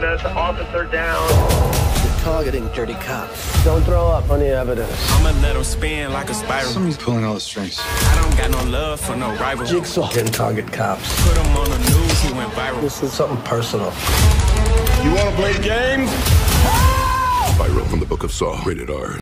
Luna officer down. You're targeting dirty cops. Don't throw up on the evidence. I'ma let him spin like a spiral. Somebody's pulling all the strings. I don't got no love for no rival. Jigsaw didn't target cops. Put him on the news, he went viral. This is something personal. You want to play games? Viral from the Book of Saw. Rated R.